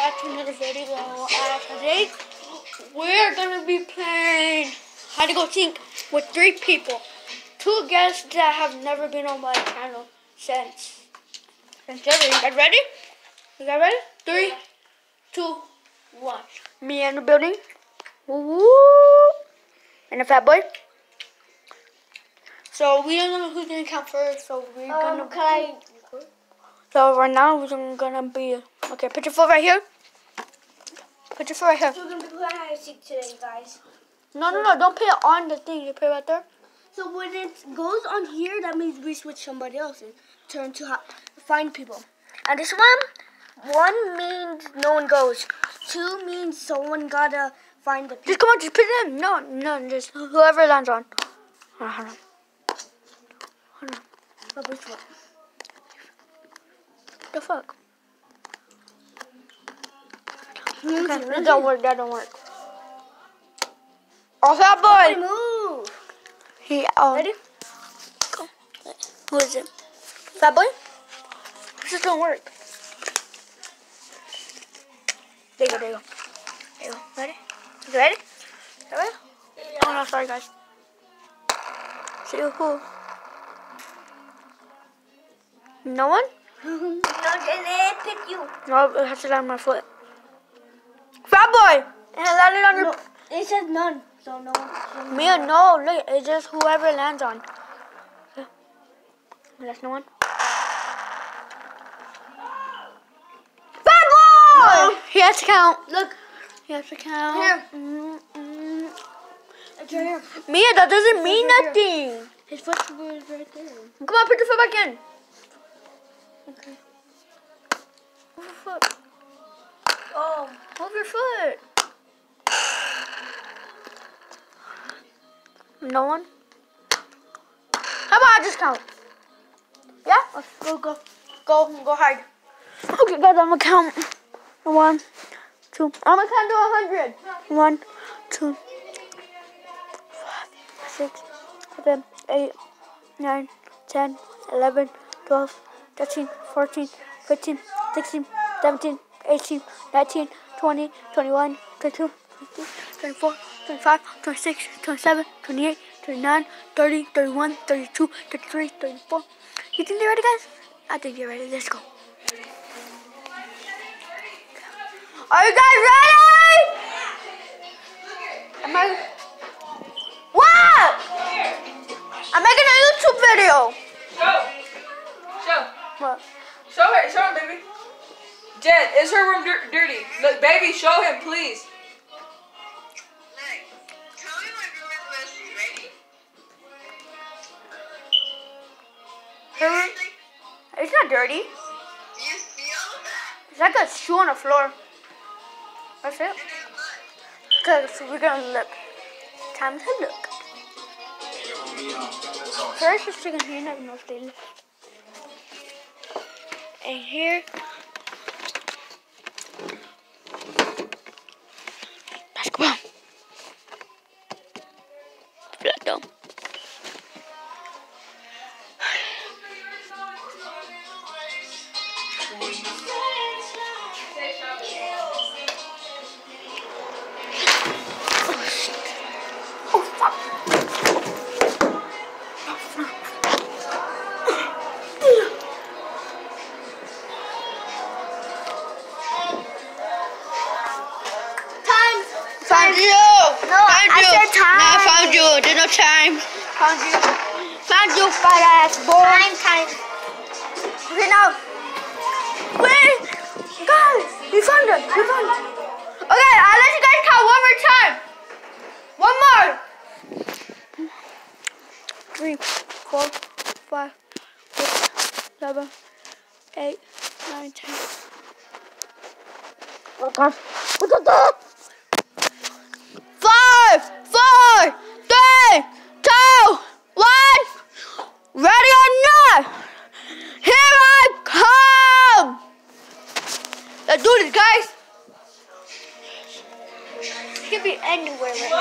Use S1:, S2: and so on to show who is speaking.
S1: back to another video. Uh, today, we're gonna be playing How to go seek with three people. Two guests that have never been on my channel since. Since ever. You guys ready? You guys ready? Three, two, one. Me in the building. Woo! And a fat boy. So we don't know who's gonna count first. So we're gonna.
S2: Um, can I?
S1: So right now we're gonna be okay. Put your foot right here. Put your foot right here.
S2: So we're gonna be playing hide and seek today, guys.
S1: No, no, no! Don't put it on the thing. You put it right there.
S2: So when it goes on here, that means we switch somebody else and turn to find people. And this one, one means no one goes. Two means someone gotta find the people.
S1: Just come on, just put it in. No, no, just whoever lands on. Hold on, hold on.
S2: But which one?
S1: The fuck?
S2: Okay,
S1: that don't work. That don't work. Oh, that boy.
S2: Move.
S1: He. Oh.
S2: Ready?
S1: Go. Who is it? Fat boy. This just don't work. There you go. There you go. There you go. Ready? You ready? You ready? Oh no, sorry guys. See who? No one?
S2: no, they pick you.
S1: No, it has to land my foot. Fat boy! It landed on.
S2: No, it says none. So no one.
S1: Me, no, look, it's just whoever lands on. That's no one. Fat boy! He has to count.
S2: Look,
S1: He has to count.
S2: Here.
S1: Mm, mm.
S2: it's right here.
S1: Mia, that doesn't mean
S2: Right here.
S1: nothing.
S2: His footstool is right there.
S1: Come on, put your foot back in.
S2: Okay.
S1: Move your foot. No one? How about I just count? Yeah?
S2: oh, Go, go.
S1: Go, go hide. Okay, guys, I'm gonna count. One, two. I'm gonna count to a hundred. One, two, five, six, seven, eight, nine, ten, eleven, twelve, thirteen, fourteen, fifteen, sixteen, seventeen, eighteen, nineteen, twenty, twenty-one, twenty-two, twenty-three, twenty-four, twenty-five, twenty-six, twenty-seven, twenty-eight, twenty-nine, thirty, thirty-one, thirty-two, thirty-three, thirty-four. You think they're ready, guys? I think you're ready. Let's go. Are you guys ready? Am I? What? I'm making a YouTube video.
S3: Is her room dir- dirty? Look, baby, show him, please.
S1: Her room? It's not dirty. It's like a shoe on the floor. That's it. Cause we're gonna look. Time to look. First, let's take a hand of no stainless. And here. Found you. There's no time. Found you. Found you, fat ass boy.
S2: Time, time.
S1: Okay, now. Wait, guys, we found it. We found it. Okay, uh, I'll let you guys count one more time. One more. Three, four, five, six, seven, eight, nine, ten. Oh. What the fuck? do this, guys. It could be anywhere right.